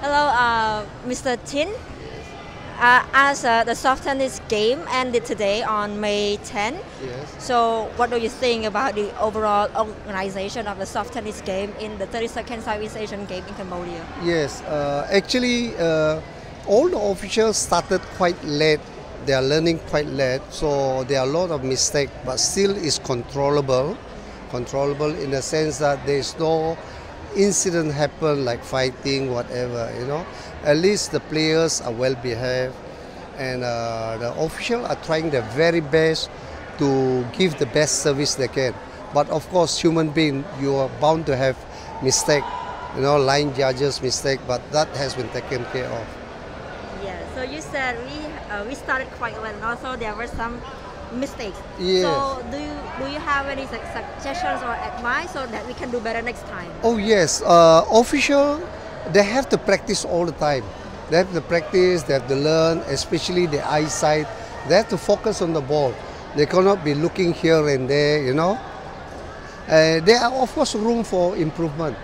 Hello, uh, Mr. Tin. Uh, as uh, the soft tennis game ended today on May 10, Yes. so what do you think about the overall organization of the soft tennis game in the 32nd Southeast Asian Game in Cambodia? Yes. Uh, actually, uh, all the officials started quite late. They are learning quite late, so there are a lot of mistakes, but still is controllable. Controllable in the sense that there is no incident happen like fighting, whatever. You know, at least the players are well behaved, and uh, the officials are trying their very best to give the best service they can. But of course, human being, you are bound to have mistake. You know, line judges mistake, but that has been taken care of. Yeah, so you said we uh, we started quite well and also there were some mistakes. Yes. So do you do you have any su- suggestions or advice so that we can do better next time? Oh yes, uh, official, they have to practice all the time. They have to practice, they have to learn, especially the eyesight. They have to focus on the ball. They cannot be looking here and there, you know. Uh, there are of course room for improvement.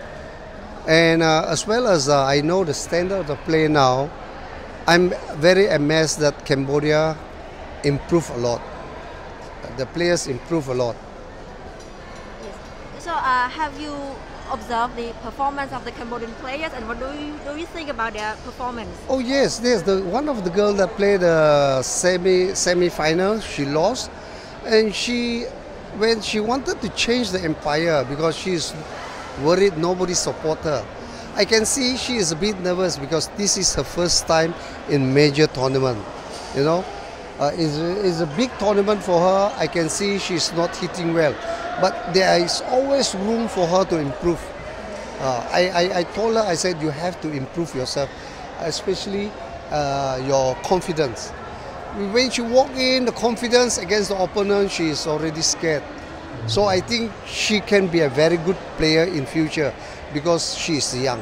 And uh, as well as uh, I know the standard of play now, I'm very amazed that Cambodia improved a lot. The players improve a lot. Yes. So uh, have you observed the performance of the Cambodian players and what do you do you think about their performance? Oh yes, yes. The one of the girls that played the semi semi final, she lost, and she when she wanted to change the empire because she's worried nobody support her. I can see she is a bit nervous because this is her first time in major tournament. You know, uh, it's, a- a big tournament for her. I can see she's not hitting well, but there is always room for her to improve. Uh, I, I, I told her, I said, you have to improve yourself, especially uh, your confidence. When she walk in, the confidence against the opponent, she is already scared. So I think she can be a very good player in future because she is young.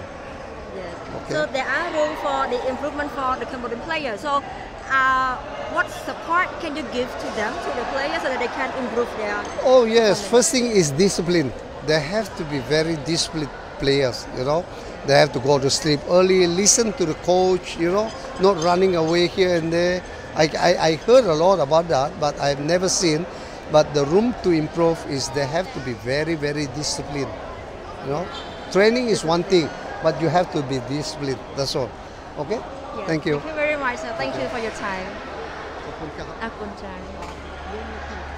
Yes. Okay. So there are room for the improvement for the Cambodian player. So uh, what support can you give to them, to the players, so that they can improve their Oh yes, first thing is discipline. They have to be very disciplined players, you know. They have to go to sleep early, listen to the coach, you know, not running away here and there. I, I, I heard a lot about that, but I've never seen. But the room to improve is they have to be very, very disciplined. You know, training is one thing, but you have to be disciplined. That's all. Okay? Yes. Thank you. Thank you very much. Sir. Thank you for your time. ขอบคุณครับ Akun Chan.